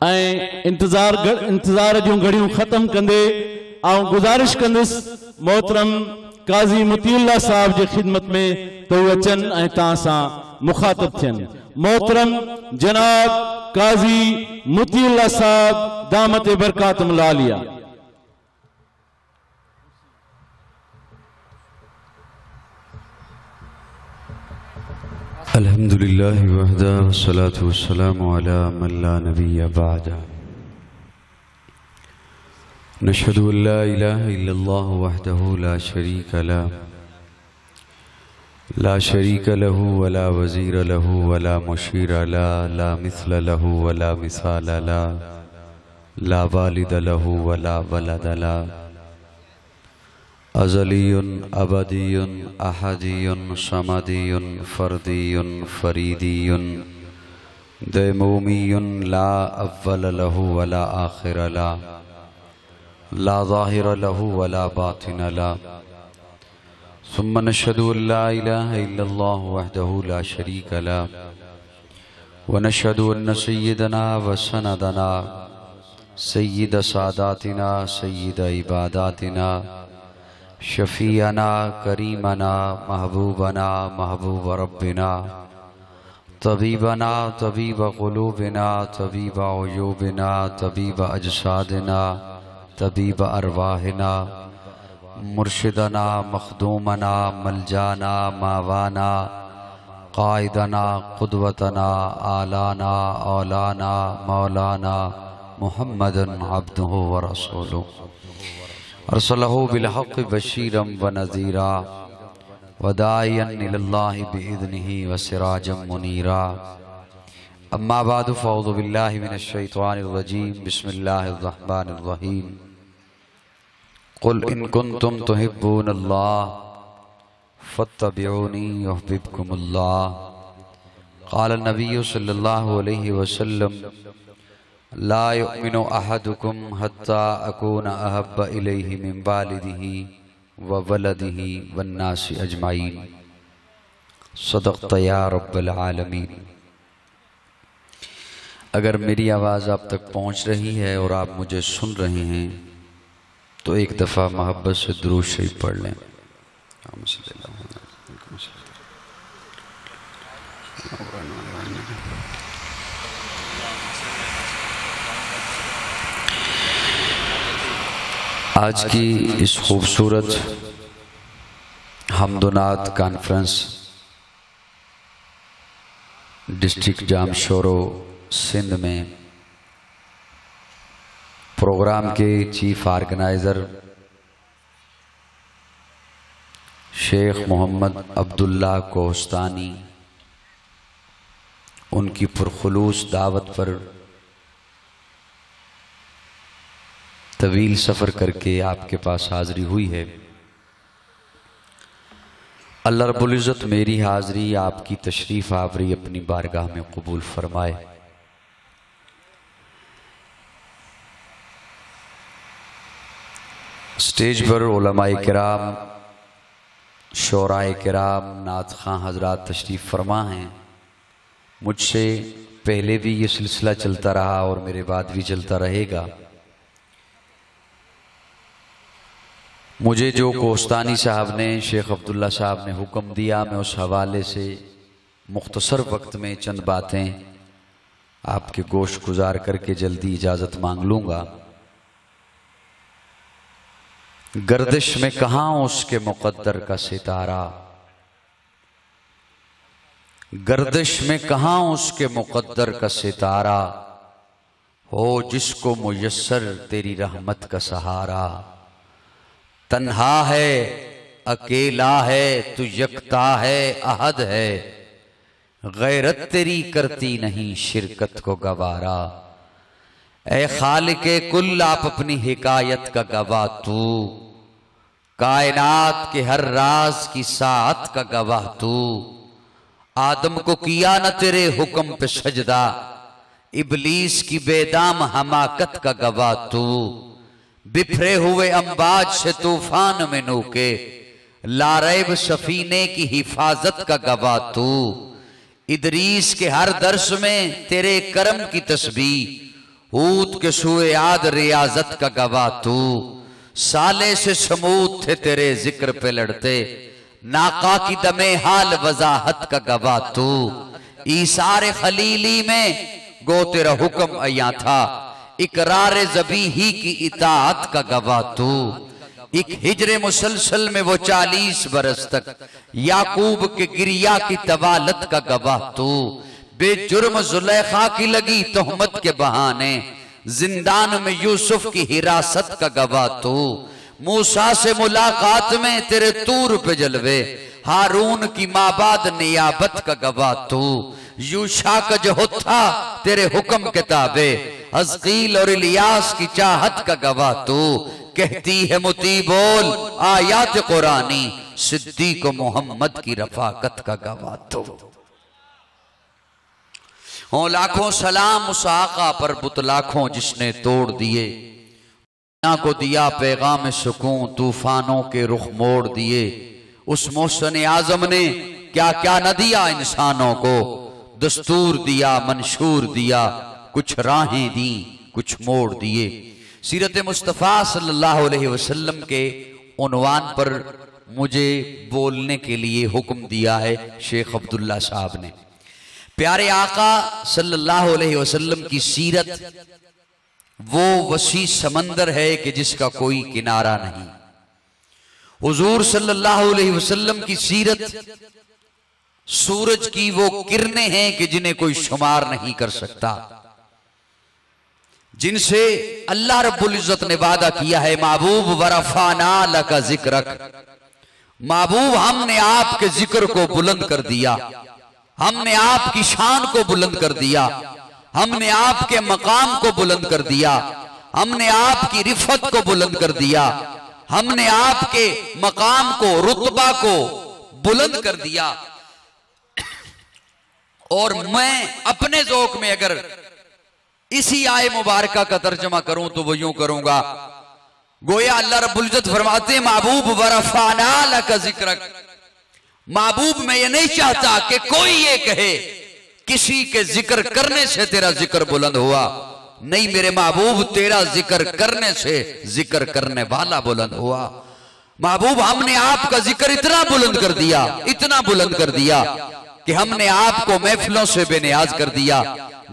انتظار جی گھڑیوں ختم کرے اور گزارش کرم قاضی متی اللہ صاحب کی خدمت میں تو اچن تاسا مخاطب تھن محترم جناب قاضی متی اللہ صاحب دام ترکات ملالی الحمد لله وحده والصلاة والسلام على من لا نبي بعده نشهد أن لا إله إلا الله وحده لا شريك له لا شريك له ولا وزير له ولا مشير له لا مثل له ولا مثال له لا والد له ولا ولد له أزلي، أبدي، أحدي، صمدي، فردي، فريدي. ديمومي لا أول له ولا آخر له لا ظاهر له ولا باطن له ثم نشهد أن لا إله إلا الله وحده لا شريك له ونشهد أن سيدنا وسندنا، سيد ساداتنا، سيد عباداتنا. شفیعنا، کریمنا، محبوبنا، محبوب ربنا، طبیبنا، طبیب قلوبنا، طبیب عیوبنا، طبیب اجسادنا، طبیب ارواحنا، مرشدنا، مخدومنا، ملجانا، ماوانا، قائدنا، قدوتنا، آلانا، اولانا، مولانا محمد عبده ورسوله ارسله بالحق بشيرا ونذيرا وداعيا الى الله باذنه وسراجا منيرا. اما بعد فاعوذ بالله من الشيطان الرجيم. بسم الله الرحمن الرحيم. قل ان كنتم تحبون الله فاتبعوني يحببكم الله. قال النبي صلى الله عليه وسلم لا يؤمن أحدكم حتى أكون أحب إليه من والده وولده والناس أجمعين. صدقت يا رب العالمين. اگر میری آواز آپ تک پہنچ رہی ہے اور آپ مجھے سن رہے ہیں، تو ایک دفعہ محبت سے درود شریف پڑھ لیں۔ آج کی اس خوبصورت حمدنات کانفرنس ڈسٹرکٹ جام شورو سندھ میں پروگرام کے چیف آرگنائزر شیخ محمد عبداللہ کوستانی ان کی پرخلوص دعوت پر طویل سفر کر کے آپ کے پاس حاضری ہوئی ہے۔ اللہ رب العزت میری حاضری، آپ کی تشریف آوری اپنی بارگاہ میں قبول فرمائے۔ سٹیج پر علماء کرام، شعراء کرام، نعت خان حضرات تشریف فرما ہیں۔ مجھ سے پہلے بھی یہ سلسلہ چلتا رہا اور میرے بعد بھی چلتا رہے گا۔ مجھے جو کوستانی صاحب نے، شیخ عبداللہ صاحب نے حکم دیا، میں اس حوالے سے مختصر وقت میں چند باتیں آپ کے گوشت گزار کر کے جلدی اجازت مانگ لوں گا۔ گردش میں کہاں اس کے مقدر کا ستارہ؟ گردش میں کہاں اس کے مقدر کا ستارہ؟ ہو جس کو میسر تیری رحمت کا سہارا۔ تنہا ہے، اکیلا ہے، تو یکتا ہے، احد ہے۔ غیرت تیری کرتی نہیں، شرکت کو گوارا۔ اے خالق کل، آپ اپنی حکایت کا گواہ تو۔ کائنات کے ہر راز کی ساتھ کا گواہ تو۔ آدم کو کیا نہ تیرے حکم پہ سجدہ۔ ابلیس کی بے دام حماقت کا گواہ تو۔ بپھرے ہوئے امباج سے طوفان میں نوکے، لاریب سفینے کی حفاظت کا گواہ تو۔ ادریس کے ہر درس میں تیرے کرم کی تسبیح، اوت کے سوئے ریاضت کا گواہ تو۔ سالے سے سمود تھے تیرے ذکر پہ لڑتے ناقا کی دم حال وضاحت کا گواہ تو۔ ایسار خلیلی میں گو تیرا حکم ایاں تھا۔ اقرار زبی ہی کی اطاعت کا گواہ تو۔ ایک ہجر مسلسل میں وہ چالیس برس تک یعقوب کے گریا کی توالت کا گواہ تو۔ بے جرم زلیخا کی لگی تہمت کے بہانے۔ زندان میں یوسف کی حراست کا گواہ تو۔ موسیٰ سے ملاقات میں تیرے تور پہ جلوے۔ ہارون کی ماباد نیابت کا گواہ تو۔ یوشا کا جو تھا تیرے حکم کتابے حزقیل اور الیاس کی چاہت کا گواہ تو، کہتی ہے متی بول آیات قرآنی، صدیق و محمد کی رفاقت کا گواہ تو۔ ہوں، لاکھوں سلام اس آقا پر بت لاکھوں جس نے توڑ دیے۔ کو دیا پیغام سکون، طوفانوں کے رخ موڑ دیے۔ اس محسن اعظم نے کیا کیا نہ دیا انسانوں کو۔ دستور دیا، منشور دیا، کچھ راہیں دی کچھ موڑ دیے۔ سیرت مصطفیٰ صلی اللہ علیہ وسلم کے عنوان پر مجھے بولنے کے لیے حکم دیا ہے شیخ عبداللہ صاحب نے۔ پیارے آقا صلی اللہ علیہ وسلم کی سیرت وہ وسیع سمندر ہے کہ جس کا کوئی کنارہ نہیں۔ حضور صلی اللہ علیہ وسلم کی سیرت سورج کی وہ کرنے ہیں کہ جنہیں کوئی شمار نہیں کر سکتا۔ جن سے اللہ رب العزت نے وعدہ کیا ہے محبوب ورفانا لکا ذکرک۔ محبوب ہم نے آپ کے ذکر کو بلند کر دیا۔ ہم نے آپ کی شان کو بلند کر دیا۔ ہم نے آپ کے مقام کو بلند کر دیا۔ ہم نے آپ کی رفت کو بلند کر دیا۔ ہم نے آپ کے مقام کو، رتبہ کو بلند کر دیا۔ اور میں اپنے ذوق میں اگر اسی آئے مبارکہ کا ترجمہ کروں تو وہ یوں کروں گا، گویا اللہ رب العزت فرماتے محبوب ورفانا لکا ذکرک. محبوب میں یہ نہیں چاہتا کہ کوئی یہ کہے، کسی کے ذکر کرنے سے تیرا ذکر بلند ہوا۔ نہیں میرے محبوب، تیرا ذکر کرنے سے ذکر کرنے والا بلند ہوا۔ محبوب، ہم نے آپ کا ذکر اتنا بلند کر دیا، اتنا بلند کر دیا۔ کہ ہم نے آپ کو محفلوں سے بے نیاز کر دیا،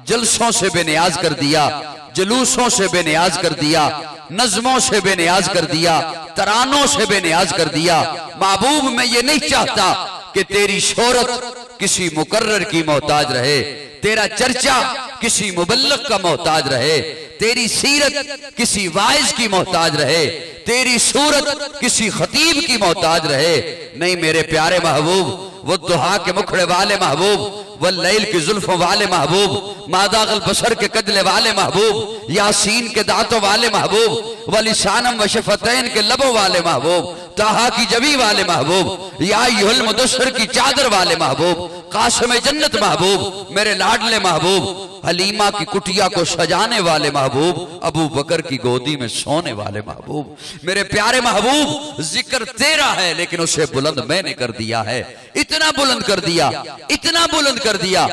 جلسوں سے بے نیاز کر دیا، جلوسوں سے بے نیاز کر دیا، نظموں سے بے نیاز کر دیا، ترانوں سے بے نیاز کر دیا۔ محبوب، میں یہ نہیں چاہتا کہ تیری شہرت کسی مقرر کی محتاج رہے، تیرا چرچا کسی مبلغ کا محتاج رہے، تیری سیرت کسی وائز کی محتاج رہے، تیری صورت کسی خطیب کی محتاج رہے۔ نہیں میرے پیارے محبوب وہ دہا کے مکھڑے والے محبوب واللیل کی ظلفوں والے محبوب ماداغ البشر کے قدلے والے محبوب، یاسین کے داتوں والے محبوب ولسانم و شفتین کے لبوں والے محبوب تاہا کی جبی والے محبوب، یا یہل مدسر کی چادر والے محبوب، قاسم جنت محبوب، میرے لاڈلے محبوب، حلیمہ کی کٹیا کو سجانے والے محبوب، ابو بکر کی گودی میں سونے والے محبوب، میرے پیارے محبوب، ذکر تیرا ہے لیکن اسے بلند میں نے کر دیا ہے۔ اتنا بلند کر دیا، اتنا بلند کر دیا۔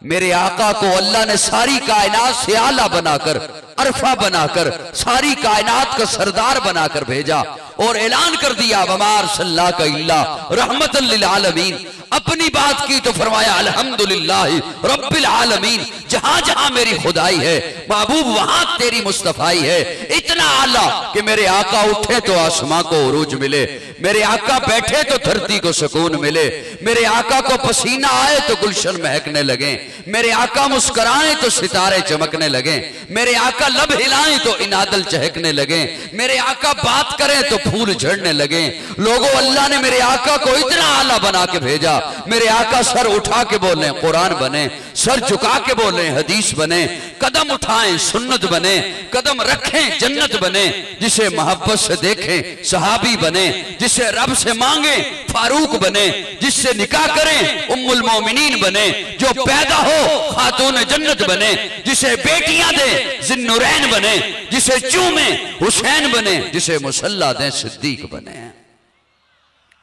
میرے آقا کو اللہ نے ساری کائنات سے آلہ بنا کر، عرفہ بنا کر، ساری کائنات کا سردار بنا کر بھیجا۔ اور اعلان کر دیا ومار صلی اللہ کا اللہ رحمت للعالمین اپنی بات کی تو فرمایا، الحمدللہ رب العالمین، جہاں جہاں میری خدائی ہے، محبوب وہاں تیری مصطفائی ہے۔ اتنا آلہ کہ میرے آقا اٹھے تو آسماں کو عروج ملے، میرے آقا بیٹھے تو دھرتی کو سکون ملے، میرے آقا کو پسینہ آئے تو گلشن مہکنے لگیں میرے آقا مسکرائیں تو ستارے چمکنے لگیں میرے آقا لب ہلائیں تو انادل چہکنے لگیں میرے آقا بات کریں تو پھول جھڑنے لگیں لوگوں، اللہ نے میرے آقا کو اتنا آلہ بنا کے بھیجا۔ میرے آقا سر اٹھا کے بولیں قرآن بنے، سر جھکا کے بولیں حدیث بنے، قدم اٹھائیں، سنت بنے، قدم رکھیں، جنت بنے۔ جسے محبت سے دیکھیں، صحابی بنے۔ جسے رب سے مانگیں، فاروق بنے۔ جس سے نکاح کریں، ام المومنین بنے۔ جو پیدا ہو، خاتون جنت بنے۔ جسے بیٹیاں دیں زنورین بنے۔ جسے چومیں حسین بنے جسے مسلح دیں صدیق بنے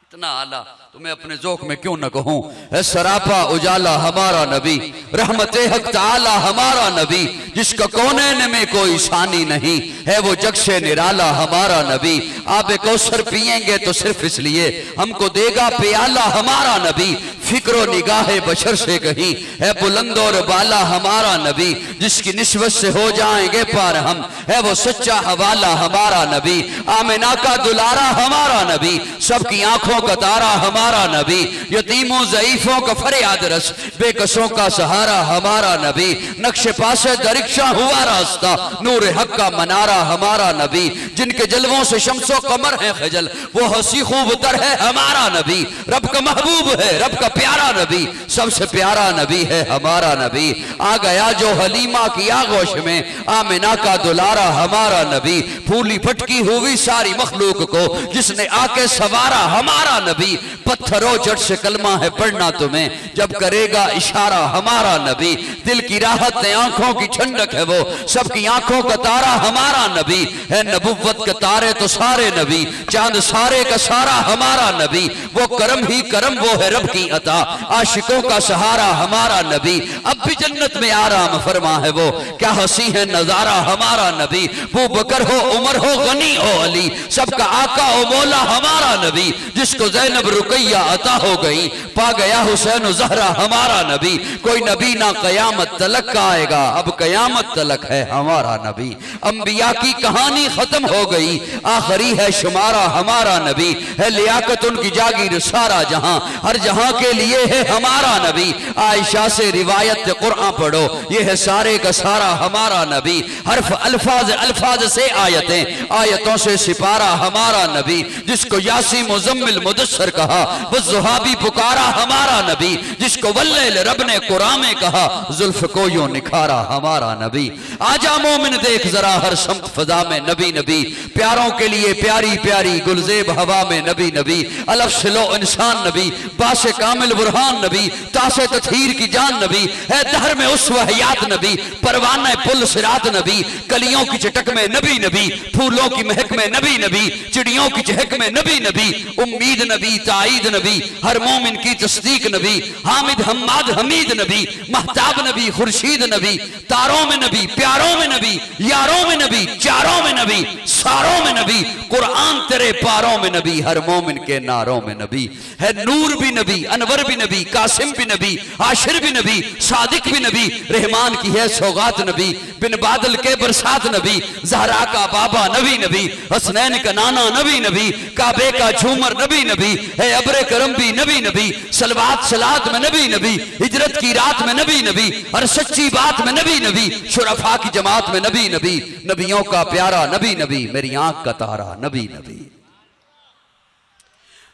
اتنا آلہ تو میں اپنے ذوق میں کیوں نہ کہوں، اے سراپا اجالا ہمارا نبی، رحمت حق تعالی ہمارا نبی، جس کا کونین میں کوئی ثانی نہیں ہے وہ جگ سے نرالا ہمارا نبی آب کوثر پیئیں گے تو صرف اس لیے، ہم کو دے گا پیالہ ہمارا نبی، فکر و نگاہ بشر سے کہیں ہے بلند اور بالا ہمارا نبی، جس کی نسبت سے ہو جائیں گے پار ہم ہے وہ سچا حوالہ ہمارا نبی آمنہ کا دلارا ہمارا نبی، سب کی آنکھوں کا تارا ہمارا ہمارا نبی، یتیموں، ضعیفوں کا فریاد رس، بے قصوں کا سہارا ہمارا نبی، نقش پاس درکشہ ہوا راستہ، نور حق کا منارہ ہمارا نبی، جن کے جلووں سے شمس و قمر ہے خجل، وہ حسی خوب تر ہے ہمارا نبی، رب کا محبوب ہے، رب کا پیارا نبی، سب سے پیارا نبی ہے ہمارا نبی۔ آ گیا جو حلیمہ کی آغوش میں آمنہ کا دلارا ہمارا نبی، پھولی پھٹکی ہوئی ساری مخلوق کو، جس نے آ کے سوارا ہمارا نبی پتھروں جٹ سے کلمہ ہے پڑھنا تمہیں۔ جب کرے گا اشارہ ہمارا نبی، دل کی راحت نے آنکھوں کی چھنڈک ہے وہ۔ سب کی آنکھوں کا تارا ہمارا نبی۔ ہے نبوت کے تارے تو سارے نبی۔ چاند سارے کا سارا ہمارا نبی۔ وہ کرم ہی کرم، وہ ہے رب کی عطا۔ عاشقوں کا سہارا ہمارا نبی۔ اب بھی جنت میں آرام فرما ہے وہ۔ کیا ہنسی ہے نظارہ ہمارا نبی۔ وہ بکر ہو، عمر ہو، غنی ہو، علی۔ سب کا آقا و مولا ہمارا نبی۔ جس کو زینب رکی رقیہ عطا ہو گئی پا گیا حسین و زہرہ ہمارا نبی۔ کوئی نبی نہ قیامت تلک کا آئے گا۔ اب قیامت تلک ہے ہمارا نبی۔ انبیاء کی کہانی ختم ہو گئی۔ آخری ہے شمارہ ہمارا نبی۔ ہے لیاقت ان کی جاگیر سارا جہاں۔ ہر جہاں کے لیے ہے ہمارا نبی۔ عائشہ سے روایت قرآن پڑھو۔ یہ ہے سارے کا سارا ہمارا نبی۔ حرف الفاظ الفاظ سے آیتیں۔ آیتوں سے سپارہ ہمارا نبی۔ جس کو یاسی مزمل مدسر کہا۔ وہ زہابی پکارا ہمارا نبی، جس کو واللیل رب نے قرآن میں کہا ظلف کو یوں نکھارا ہمارا نبی۔ آجا مومن دیکھ ذرا ہر سمت فضا میں نبی نبی۔ پیاروں کے لیے پیاری پیاری گلزیب ہوا میں نبی نبی۔ الف سلو انسان نبی باس کامل برہان نبی۔ تاس تطہیر کی جان نبی۔ ہے دہر میں اس وحیات نبی۔ پروانہ پل سرات نبی۔ کلیوں کی چٹک میں نبی نبی۔ پھولوں کی مہک میں نبی نبی۔ چڑیوں کی چہک میں نبی نبی۔ امید نبی، تائی تائید نبی، ہر مومن کی تصدیق نبی، حامد، حماد، حمید نبی، محتاب نبی، خورشید نبی، تاروں میں نبی، پیاروں میں نبی، یاروں میں نبی، چاروں میں نبی، ساروں میں نبی، قرآن تیرے پاروں میں نبی، ہر مومن کے ناروں میں نبی۔ ہے نور بھی نبی، انور بھی نبی، قاسم بھی نبی، عاشر بھی نبی، صادق بھی نبی، رحمان کی ہے سوغات نبی۔ بن بادل کے برسات نبی، زہرا کا بابا نبی نبی، حسنین کا نانا نبی نبی، کعبے کا جھومر نبی نبی ہے ابر کرم بھی نبی نبی، سلوات سلات میں نبی نبی، ہجرت کی رات میں نبی نبی اور سچی بات میں نبی نبی، شرفا کی جماعت میں نبی نبی، نبیوں کا پیارا نبی نبی، میری آنکھ کا تارا نبی نبی۔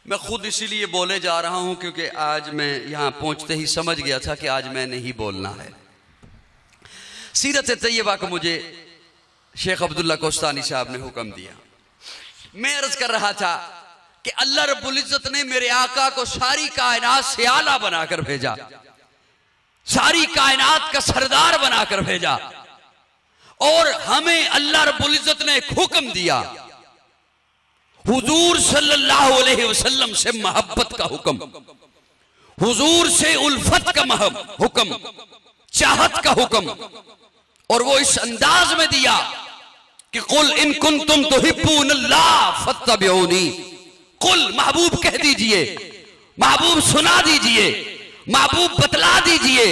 میں خود اسی لیے بولے جا رہا ہوں کیونکہ آج میں یہاں پہنچتے ہی سمجھ گیا تھا کہ آج میں نے ہی بولنا ہے۔ سیرت طیبہ کو مجھے شیخ عبداللہ کوستانی صاحب نے حکم دیا۔ میں عرض کر رہا تھا کہ اللہ رب العزت نے میرے آقا کو ساری کائنات سے آلہ بنا کر بھیجا۔ ساری کائنات کا سردار بنا کر بھیجا۔ اور ہمیں اللہ رب العزت نے ایک حکم دیا۔ حضور صلی اللہ علیہ وسلم سے محبت کا حکم۔ حضور سے الفت کا حکم۔ چاہت کا حکم۔ اور وہ اس انداز میں دیا کہ قل ان کن تم تو ہپون اللہ فتبعونی قل محبوب کہہ دیجیے، محبوب سنا دیجیے، محبوب بتلا دیجیے۔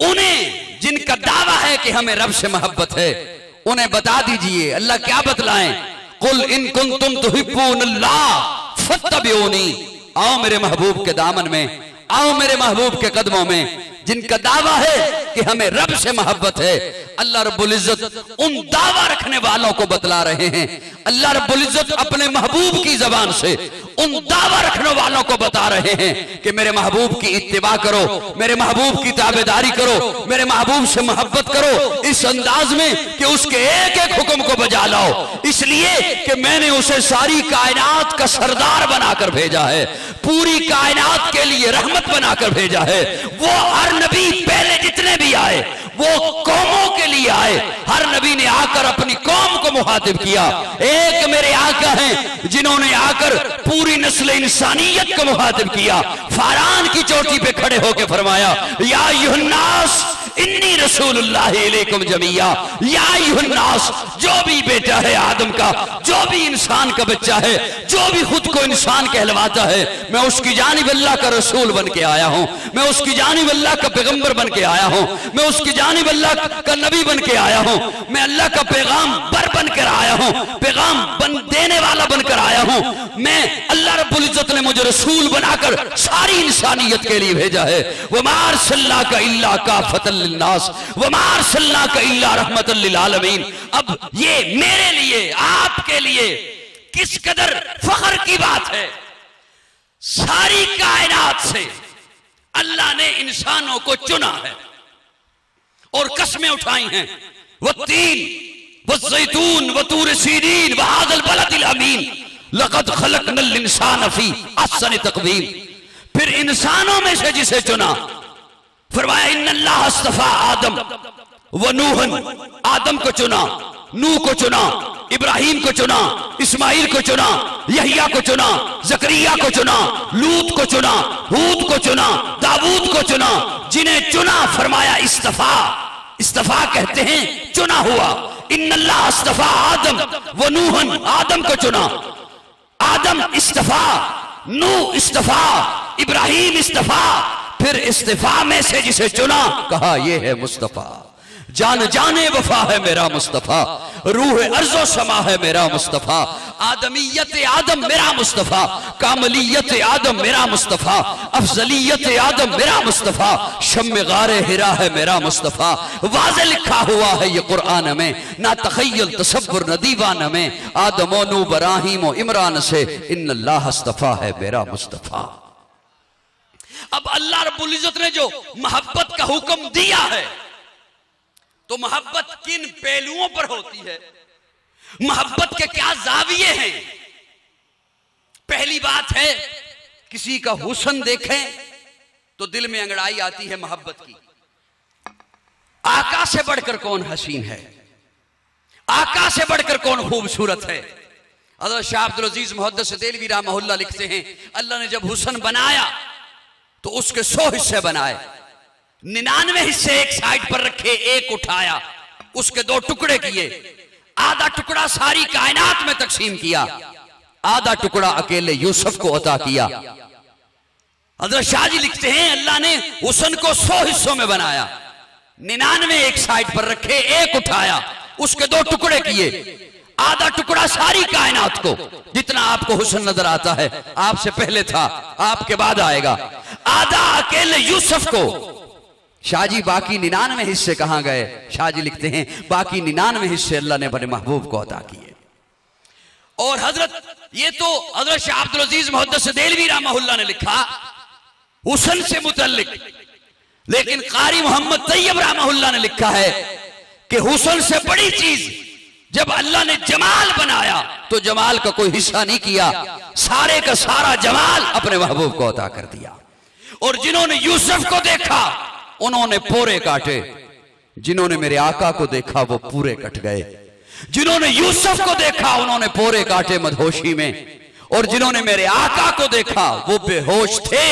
انہیں جن کا دعویٰ ہے کہ ہمیں رب سے محبت ہے، انہیں بتا دیجیے۔ اللہ کیا بتلائیں؟ قل ان کنتم تحبون اللہ فتبعونی آؤ میرے محبوب کے دامن میں، آؤ میرے محبوب کے قدموں میں۔ جن کا دعویٰ ہے کہ ہمیں رب سے محبت ہے، اللہ رب العزت ان دعویٰ رکھنے والوں کو بتلا رہے ہیں۔ اللہ رب العزت اپنے محبوب کی زبان سے ان دعویٰ رکھنے والوں کو بتا رہے ہیں کہ میرے محبوب کی اتباع کرو، میرے محبوب کی تابداری کرو، میرے محبوب سے محبت کرو۔ اس انداز میں کہ اس کے ایک ایک حکم کو بجا لاؤ۔ اس لیے کہ میں نے اسے ساری کائنات کا سردار بنا کر بھیجا ہے۔ پوری کائنات کے لیے رحمت بنا کر بھیجا ہے۔ وہ ہر نبی پہلے جتنے بھی آئے، وہ قوموں کے لیے آئے۔ ہر نبی نے آ کر اپنی قوم کو مخاطب کیا۔ ایک میرے آقا ہیں جنہوں نے آ کر پوری نسل انسانیت کو مخاطب کیا۔ فاران کی چوٹی پہ کھڑے ہو کے فرمایا، یا یوناس انی رسول اللہ علیکم جمعیہ. یا الناس، جو بھی بیٹا ہے آدم کا، جو بھی انسان کا بچہ ہے، جو بھی خود کو انسان کہلواتا ہے، میں اس کی جانب اللہ کا رسول بن کے آیا ہوں، میں اس کی جانب اللہ کا پیغمبر بن کے آیا ہوں، میں اس کی جانب اللہ کا نبی بن کے آیا ہوں، میں اللہ کا پیغام بر بن کر آیا ہوں، پیغام بن دینے والا بن کر آیا ہوں۔ میں اللہ رب العزت نے مجھے رسول بنا کر ساری انسانیت کے لیے بھیجا ہے۔ وَمَا أَرْسَلْنَاكَ إِلَّا كَافَةً لِلنَّاسِ۔ وَمَا أَرْسَلْنَاكَ إِلَّا رَحْمَةً لِلْعَالَمِينَ۔ اب یہ میرے لیے، آپ کے لیے کس قدر فخر کی بات ہے؟ ساری کائنات سے اللہ نے انسانوں کو چنا ہے اور قسمیں اٹھائی ہیں۔ والتین والزیتون وطور سیرین وہذا البلد الامین. لقد خلقنا الانسان فی احسن تقویم. پھر انسانوں میں سے جسے چنا. فرمایا، ان اللہ استفا آدم ونوحن آدم کو چنا نو کو چنا، ابراہیم کو چنا، اسماعیل کو چنا، یحییٰ کو چنا، زکریہ کو چنا، لوت کو چنا، ہود کو چنا، داود کو چنا، جنہیں چنا، فرمایا استفا استفا کہتے ہیں، چنا ہوا۔ ان اللہ استفا آدم ونوحن آدم کو چنا۔ آدم استفا نو استفا، ابراہیم استفا، پھر استفا میں سے جسے چنا، کہا یہ ہے مصطفیٰ۔ جان جانے وفا ہے میرا مصطفیٰ، روح ارض و سما ہے میرا مصطفیٰ، آدمیت آدم میرا مصطفیٰ، کاملیت آدم میرا مصطفیٰ، افضلیت آدم میرا مصطفیٰ شم غار ہرا ہے میرا مصطفیٰ، واضح لکھا ہوا ہے یہ قرآن میں نہ تخیل تصور نہ دیوان میں، آدم و نو براہیم و عمران سے ان اللہ استفا ہے میرا مصطفیٰ۔ اب اللہ رب العزت نے جو محبت کا حکم دیا ہے تو محبت کن پہلوؤں پر ہوتی ہے؟ محبت کے کیا زاویے ہیں؟ پہلی بات ہے، کسی کا حسن دیکھیں تو دل میں انگڑائی آتی ہے محبت کی۔ آقا سے بڑھ کر کون حسین ہے؟ آقا سے بڑھ کر کون خوبصورت ہے؟ حضرت شاہ عبدالعزیز محدث دیلوی رحمہ اللہ لکھتے ہیں، اللہ نے جب حسن بنایا تو اس کے سو حصے بنائے۔ ننانوے حصے ایک سائٹ پر رکھے، ایک اٹھایا، اس کے دو ٹکڑے کیے۔ آدھا ٹکڑا ساری کائنات میں تقسیم کیا۔ آدھا ٹکڑا اکیلے یوسف کو عطا کیا۔ حضرت شاہ جی لکھتے ہیں، اللہ نے حسن کو سو حصوں میں بنایا۔ ننانوے ایک سائٹ پر رکھے، ایک اٹھایا، اس کے دو ٹکڑے کیے۔ آدھا ٹکڑا ساری کائنات کو، جتنا آپ کو حسن نظر آتا ہے، آپ سے پہلے تھا، آپ کے بعد آئے گا۔ آدھا اکیلے یوسف کو شاہ جی باقی ننانوے حصے کہاں گئے؟ شاہ جی لکھتے ہیں، باقی ننانوے حصے اللہ نے بڑے محبوب کو عطا کیے۔ اور حضرت، یہ تو حضرت شاہ عبدالعزیز محدث دیلوی رحمہ اللہ نے لکھا، حسن سے متعلق۔ لیکن قاری محمد طیب رحمہ اللہ نے لکھا ہے کہ حسن سے بڑی چیز، جب اللہ نے جمال بنایا، تو جمال کا کوئی حصہ نہیں کیا، سارے کا سارا جمال اپنے محبوب کو عطا کر دیا۔ اور جنہوں نے یوسف کو دیکھا انہوں نے پورے کاٹے۔ جنہوں نے میرے آقا کو دیکھا، وہ پورے کٹ گئے۔ جنہوں نے یوسف کو دیکھا، انہوں نے پورے کاٹے مدھوشی میں۔ اور جنہوں نے میرے آقا کو دیکھا، وہ بے ہوش تھے،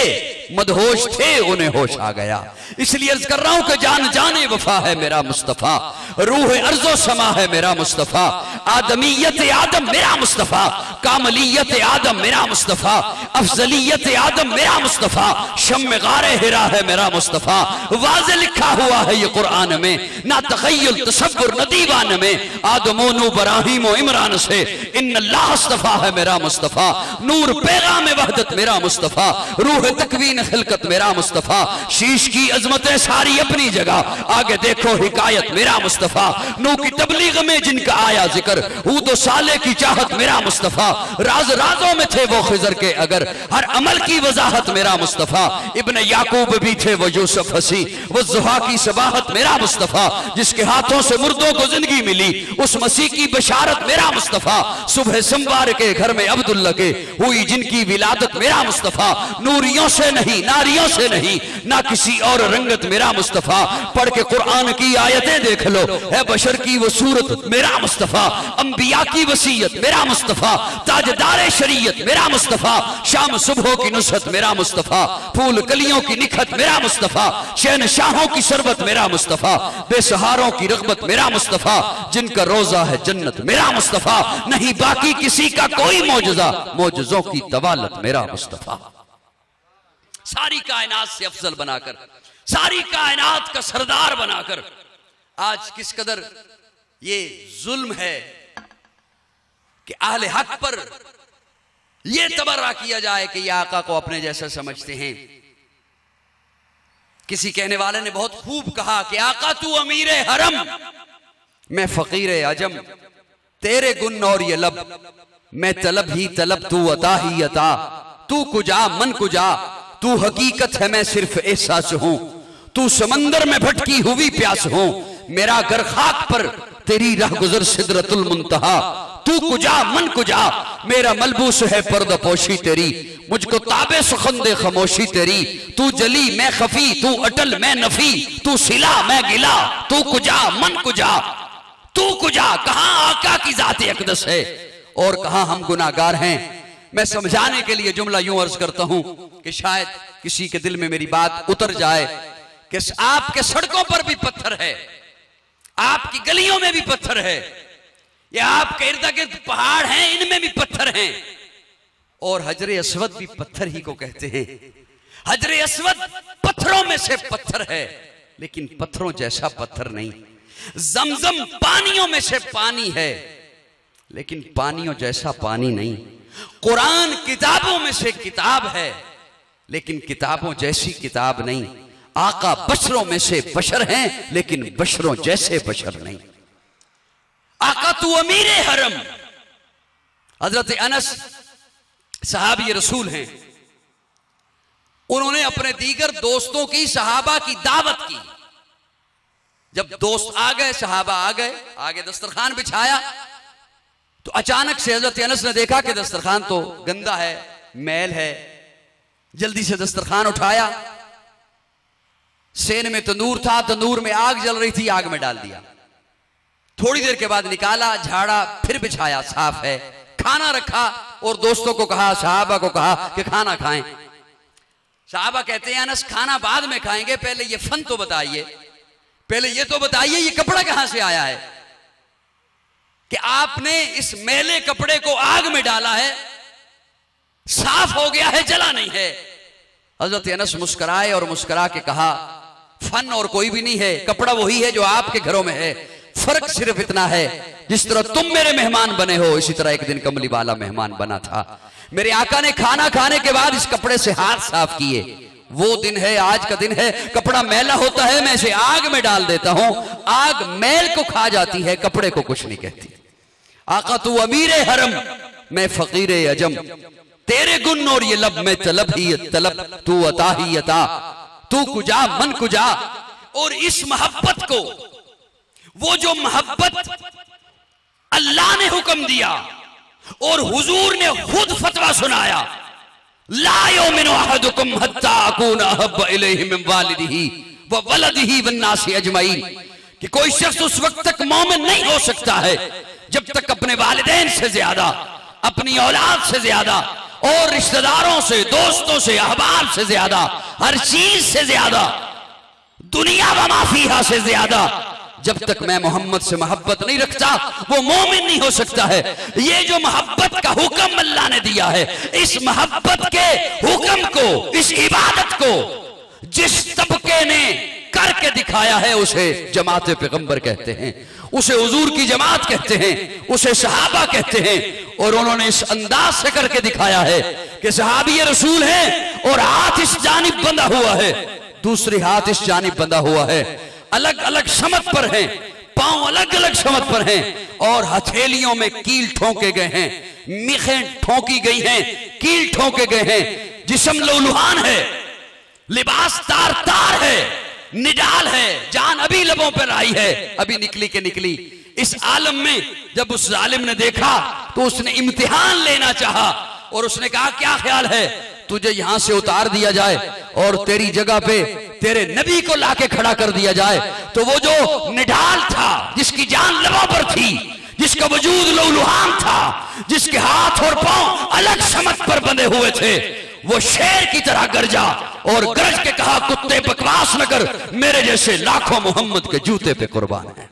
مدہوش تھے، انہیں ہوش آ گیا۔ اس لیے عرض کر رہا ہوں کہ جان جانے وفا ہے میرا مصطفیٰ، روح ارض و سما ہے میرا مصطفیٰ، آدمیت آدم میرا مصطفیٰ، کاملیت آدم میرا مصطفیٰ، افضلیت آدم میرا مصطفیٰ، شم غار ہرا ہے میرا مصطفیٰ۔ واضح لکھا ہوا ہے یہ قرآن میں نہ تخیل، تصور نہ دیوان میں، آدم و نو براہیم و عمران سے، ان اللہ استفا ہے میرا مصطفیٰ۔ نور پیغام وحدت میرا مصطفیٰ، روح تکوین خلقت میرا مصطفیٰ، شیش کی عظمتیں ساری اپنی جگہ۔ آگے دیکھو حکایت میرا مصطفیٰ، نو کی تبلیغ میں جن کا آیا ذکر ہود و سالے کی چاہت میرا مصطفیٰ۔ راز رازوں میں تھے وہ خضر کے اگر، ہر عمل کی وضاحت میرا مصطفیٰ۔ ابن یعقوب بھی تھے وہ یوسف حسی وہ زہا کی سباحت میرا مصطفیٰ۔ جس کے ہاتھوں سے مردوں کو زندگی ملی، اس مسیح کی بشارت میرا مصطفیٰ۔ صبح سموار کے گھر میں عبداللہ کے ہوئی جن کی ولادت میرا مصطفیٰ، نوریوں سے نہیں، ناریوں سے نہیں، نہ کسی اور رنگت میرا مصطفیٰ۔ پڑھ کے قرآن کی آیتیں دیکھ لو۔ اے بشر کی وہ صورت میرا مصطفیٰ، انبیاء کی وسیعت میرا مصطفیٰ۔ تاجدار شریعت میرا مصطفیٰ۔ شام صبحوں کی نصرت میرا مصطفیٰ۔ پھول کلیوں کی نکھت میرا مصطفیٰ۔ شہن شاہوں کی شربت میرا مصطفیٰ۔ بے سہاروں کی رغبت میرا مصطفیٰ۔ جن کا روزہ ہے جنت میرا مصطفیٰ۔ نہیں باقی کسی کا کوئی موجزہ موجزوں کی طوالت میرا مصطفیٰ۔ ساری کائنات سے افضل بنا کر ساری کائنات کا سردار بنا کر آج کس قدر یہ ظلم ہے کہ اہل حق پر یہ تبرہ کیا جائے کہ یہ آقا کو اپنے جیسا سمجھتے ہیں۔ کسی کہنے والے نے بہت خوب کہا کہ آقا تو امیر حرم، میں فقیر عجم تیرے گن اور یہ لب۔ میں طلب ہی طلب، تو عطا ہی عطا تو کجا، من کجا۔ تو حقیقت ہے میں صرف احساس ہوں۔ تو سمندر میں بھٹکی ہوئی پیاس ہوں۔ میرا گھر خاک پر تیری رہ گزر صدرت المنتہا۔ تو کجا، من کجا۔ میرا ملبوس ہے پردہ پوشی تیری۔ مجھ کو تابع سخند خموشی تیری۔ تو جلی، میں خفی۔ تو اٹل، میں نفی۔ تو سلا، میں گلا۔ تو کجا، من کجا۔ تو کجا، کہاں آقا کی ذات اقدس ہے؟ اور کہاں ہم گناہگار ہیں؟ میں سمجھانے کے لیے جملہ یوں عرض کرتا ہوں کہ شاید کسی کے دل میں میری بات اتر جائے کہ آپ کے سڑکوں پر بھی پتھر ہے، آپ کی گلیوں میں بھی پتھر ہے، یا آپ کے ارد گرد پہاڑ ہیں، ان میں بھی پتھر ہیں۔ اور حجر اسود بھی پتھر ہی کو کہتے ہیں۔ حجر اسود پتھروں میں سے پتھر ہے، لیکن پتھروں جیسا پتھر نہیں۔ زمزم پانیوں میں سے پانی ہے۔ لیکن پانیوں جیسا پانی نہیں۔ قرآن کتابوں میں سے کتاب ہے، لیکن کتابوں جیسی کتاب نہیں۔ آقا بشروں میں سے بشر ہیں، لیکن بشروں جیسے بشر نہیں۔ آقا تو امیر حرم۔ حضرت انس صحابی رسول ہیں۔ انہوں نے اپنے دیگر دوستوں کی، صحابہ کی دعوت کی۔ جب دوست آ گئے، صحابہ آ گئے، آگے دسترخوان بچھایا۔ تو اچانک سے حضرت انس نے دیکھا کہ دسترخوان تو گندا ہے، میل ہے۔ جلدی سے دسترخوان اٹھایا۔ سین میں تندور تھا تندور میں آگ جل رہی تھی، آگ میں ڈال دیا۔ تھوڑی دیر کے بعد نکالا، جھاڑا پھر بچھایا، صاف ہے۔ کھانا رکھا اور دوستوں کو کہا، صحابہ کو کہا کہ کھانا کھائیں۔ صحابہ کہتے ہیں، انس، کھانا بعد میں کھائیں گے، پہلے یہ فن تو بتائیے۔ پہلے یہ تو بتائیے، یہ کپڑا کہاں سے آیا ہے؟ کہ آپ نے اس میلے کپڑے کو آگ میں ڈالا ہے، صاف ہو گیا ہے، جلا نہیں ہے۔ حضرت انس مسکرائے اور مسکرا کے کہا، فن اور کوئی بھی نہیں ہے، کپڑا وہی ہے جو آپ کے گھروں میں ہے۔ فرق صرف اتنا ہے، جس طرح تم میرے مہمان بنے ہو، اسی طرح ایک دن کملی والا مہمان بنا تھا۔ میرے آقا نے کھانا کھانے کے بعد اس کپڑے سے ہاتھ صاف کیے۔ وہ دن ہے، آج کا دن ہے، کپڑا میلا ہوتا ہے، میں اسے آگ میں ڈال دیتا ہوں۔ آگ میل کو کھا جاتی ہے، کپڑے کو کچھ نہیں کہتی۔ آقا تو امیر حرم، میں فقیر عجم تیرے گن اور یہ لب میں طلب ہی طلب، تو عطا ہی عطا۔ تو کجا، من کجا۔ اور اس محبت کو، وہ جو محبت اللہ نے حکم دیا اور حضور نے خود فتوہ سنایا، لا یومن احدکم حتی اکون احب الیہ من والدہی و ولدہی والناس اجمعین۔ کہ کوئی شخص اس وقت تک مومن نہیں ہو سکتا ہے جب تک اپنے والدین سے زیادہ، اپنی اولاد سے زیادہ، اور رشتہ داروں سے، دوستوں سے، احباب سے زیادہ، ہر چیز سے زیادہ، دنیا و مافیہ سے زیادہ، جب تک میں محمد سے محبت نہیں رکھتا، وہ مومن نہیں ہو سکتا ہے۔ یہ جو محبت کا حکم اللہ نے دیا ہے، اس محبت کے حکم کو، اس عبادت کو، جس طبقے نے کر کے دکھایا ہے، اسے جماعت پیغمبر کہتے ہیں، اسے حضور کی جماعت کہتے ہیں، اسے صحابہ کہتے ہیں، اور انہوں نے اس انداز سے کر کے دکھایا ہے کہ صحابی رسول ہیں اور ہاتھ اس جانب بندہ ہوا ہے۔ دوسری ہاتھ اس جانب بندہ ہوا ہے۔ الگ الگ سمت پر ہیں، پاؤں الگ الگ سمت پر ہیں، اور ہتھیلیوں میں کیل ٹھونکے گئے ہیں۔ میخیں ٹھونکی گئی ہیں، کیل ٹھونکے گئے ہیں۔ جسم لولوہان ہے، لباس تار تار ہے۔ نڈال ہے، جان ابھی لبوں پر آئی ہے، ابھی نکلی کے نکلی۔ اس عالم میں جب اس ظالم نے دیکھا تو اس نے امتحان لینا چاہا اور اس نے کہا، کیا خیال ہے؟ تجھے یہاں سے اتار دیا جائے اور تیری جگہ پہ تیرے نبی کو لا کے کھڑا کر دیا جائے۔ تو وہ جو نڈال تھا، جس کی جان لبوں پر تھی، جس کا وجود لولوہان تھا، جس کے ہاتھ اور پاؤں الگ سمت پر بندے ہوئے تھے وہ شیر کی طرح گرجا اور گرج کے کہا، کتے بکواس نہ کر، میرے جیسے لاکھوں محمد کے جوتے پہ قربان ہیں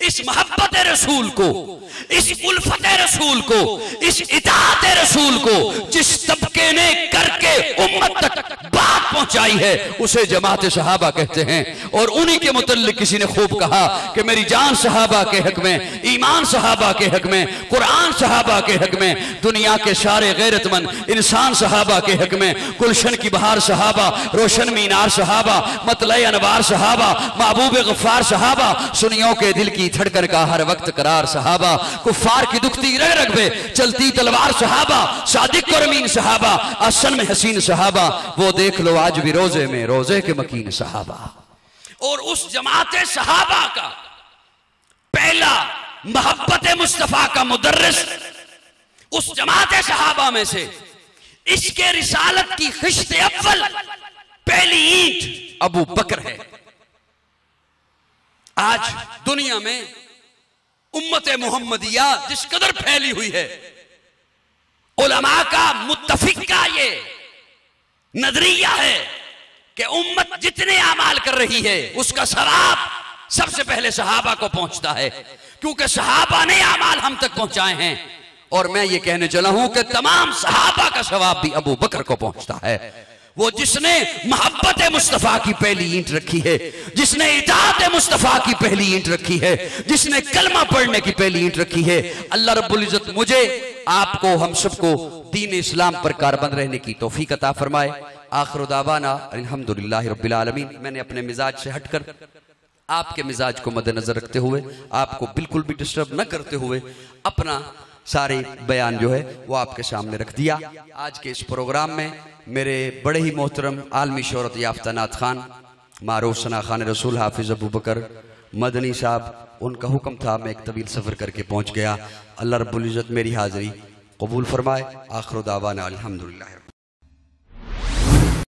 اس محبت رسول کو، اس الفت رسول کو، اس اطاعت رسول کو جس طبقے نے کر کے امت تک بات پہنچائی ہے، اسے جماعت صحابہ کہتے ہیں۔ اور انہی کے متعلق کسی نے خوب کہا کہ میری جان صحابہ کے حق میں، ایمان صحابہ کے حق میں، قرآن صحابہ کے حق میں، دنیا کے سارے غیرت مند انسان صحابہ کے حق میں، گلشن کی بہار صحابہ، روشن مینار صحابہ، مطلع انوار صحابہ، محبوب غفار صحابہ، سنیوں کے دل کی دھڑکن کا ہر وقت قرار صحابہ، کفار کی دکھتی رگ رگ پہ چلتی تلوار صحابہ، صادق اور امین صحابہ اصل میں حسین صحابہ، وہ دیکھ لو آج بھی روزے میں، روزے کے مکین صحابہ۔ اور اس جماعت صحابہ کا پہلا محبت مصطفیٰ کا مدرس اس جماعت صحابہ میں سے اس کے رسالت کی خشت اول پہلی اینٹ ابو بکر ہے۔ آج دنیا میں امت محمدیہ جس قدر پھیلی ہوئی ہے، علماء کا متفق کا یہ نظریہ ہے کہ امت جتنے اعمال کر رہی ہے، اس کا ثواب سب سے پہلے صحابہ کو پہنچتا ہے۔ کیونکہ صحابہ نے اعمال ہم تک پہنچائے ہیں۔ اور میں یہ کہنے چلا ہوں کہ تمام صحابہ کا ثواب بھی ابو بکر کو پہنچتا ہے۔ وہ جس نے محبت مصطفیٰ کی پہلی اینٹ رکھی ہے، جس نے اطاعت مصطفیٰ کی پہلی اینٹ رکھی ہے، جس نے کلمہ پڑھنے کی پہلی اینٹ رکھی ہے۔ اللہ رب العزت مجھے، آپ کو، ہم سب کو دین اسلام پر کاربند رہنے کی توفیق عطا فرمائے۔ آخر دعوانا الحمدللہ رب العالمین۔ میں نے اپنے مزاج سے ہٹ کر آپ کے مزاج کو مد نظر رکھتے ہوئے، آپ کو بالکل بھی ڈسٹرب نہ کرتے ہوئے اپنا سارے بیان جو ہے وہ آپ کے سامنے رکھ دیا۔ آج کے اس پروگرام میں میرے بڑے ہی محترم عالمی شہرت یافتہ نات خان، معروف ثنا خان رسول حافظ ابو بکر، مدنی صاحب، ان کا حکم تھا میں ایک طویل سفر کر کے پہنچ گیا۔ اللہ رب العزت میری حاضری قبول فرمائے، آخر دعوانا الحمدللہ